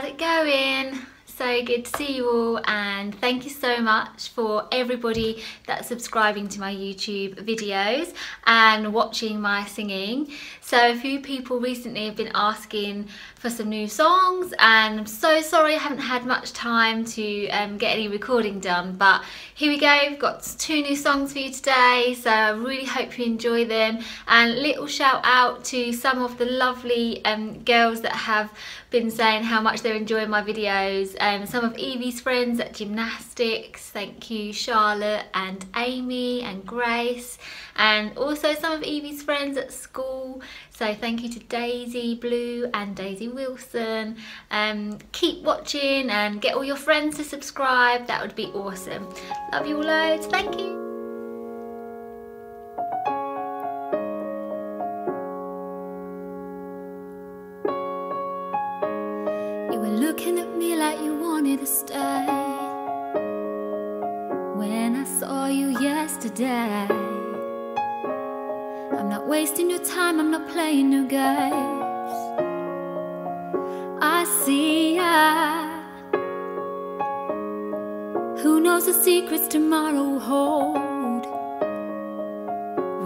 how's it going? So good to see you all and thank you so much for everybody that's subscribing to my YouTube videos and watching my singing. So a few people recently have been asking for some new songs and I'm so sorry I haven't had much time to um, get any recording done but here we go, we've got two new songs for you today so I really hope you enjoy them and little shout out to some of the lovely um, girls that have been saying how much they're enjoying my videos um, some of Evie's friends at gymnastics thank you Charlotte and Amy and Grace and also some of Evie's friends at school so thank you to Daisy Blue and Daisy Wilson. Um, keep watching and get all your friends to subscribe. That would be awesome. Love you all loads. Thank you. You looking at me like you wanted to stay When I saw you yesterday I'm not wasting your time, I'm not playing no games. I see ya. Who knows the secrets tomorrow hold?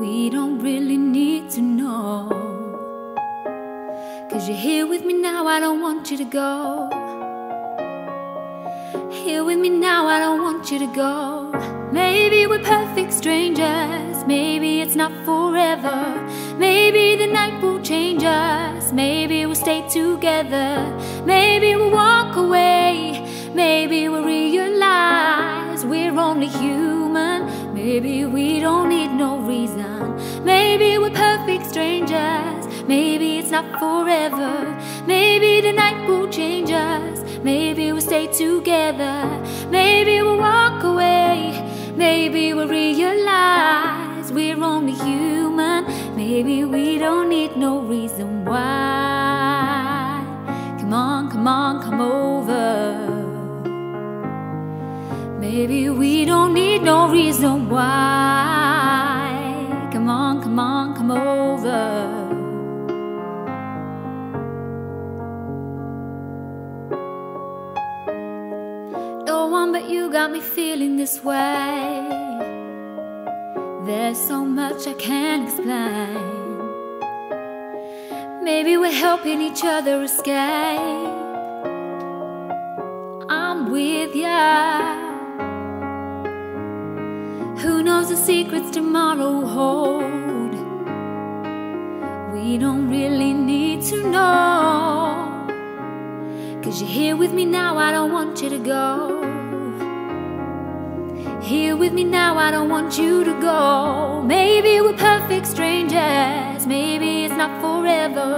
We don't really need to know. Cause you're here with me now, I don't want you to go. Here with me now, I don't want you to go. Maybe we're perfect strangers, maybe it's not forever. Maybe the night will change us, maybe we'll stay together. Maybe we'll walk away, maybe we'll realize we're only human. Maybe we don't need no reason. Maybe we're perfect strangers, maybe it's not forever. Maybe the night will change us, maybe we'll stay together. Maybe we'll walk away. Maybe we'll realize we're only human. Maybe we don't need no reason why. Come on, come on, come over. Maybe we don't need no reason why. Come on, come on, come over. Got me feeling this way. There's so much I can't explain. Maybe we're helping each other escape. I'm with ya. Who knows the secrets tomorrow hold? We don't really need to know. Cause you're here with me now, I don't want you to go. Here with me now, I don't want you to go. Maybe we're perfect strangers, maybe it's not forever.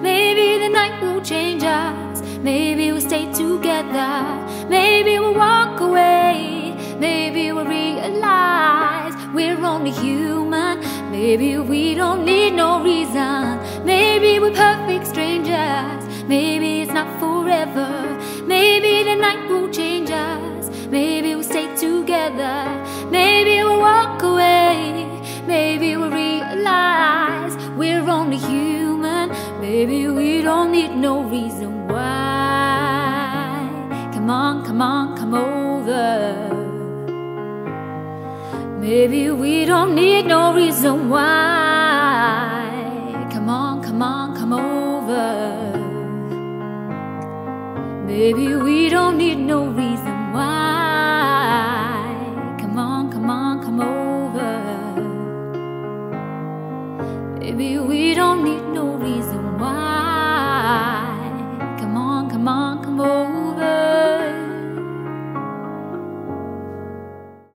Maybe the night will change us, maybe we'll stay together. Maybe we'll walk away, maybe we'll realize we're only human. Maybe we don't need no reason. Maybe we're perfect strangers, maybe it's not forever. Maybe the night Maybe we don't need no reason why. Come on, come on, come over. Maybe we don't need no reason why. Come on, come on, come over. Maybe we don't need no reason why.